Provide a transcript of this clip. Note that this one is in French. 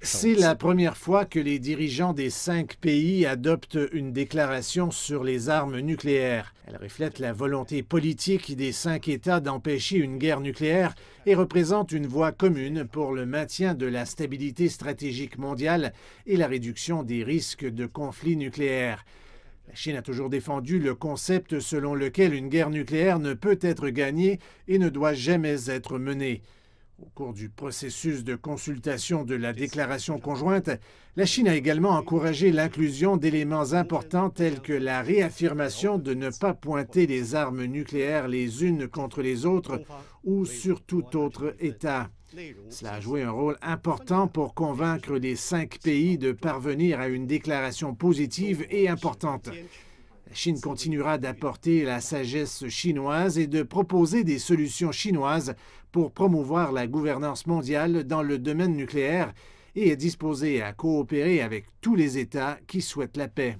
C'est la première fois que les dirigeants des cinq pays adoptent une déclaration sur les armes nucléaires. Elle reflète la volonté politique des cinq États d'empêcher une guerre nucléaire et représente une voie commune pour le maintien de la stabilité stratégique mondiale et la réduction des risques de conflits nucléaires. La Chine a toujours défendu le concept selon lequel une guerre nucléaire ne peut être gagnée et ne doit jamais être menée. Au cours du processus de consultation de la déclaration conjointe, la Chine a également encouragé l'inclusion d'éléments importants tels que la réaffirmation de ne pas pointer les armes nucléaires les unes contre les autres ou sur tout autre État. Cela a joué un rôle important pour convaincre les cinq pays de parvenir à une déclaration positive et importante. La Chine continuera d'apporter la sagesse chinoise et de proposer des solutions chinoises pour promouvoir la gouvernance mondiale dans le domaine nucléaire et est disposée à coopérer avec tous les États qui souhaitent la paix.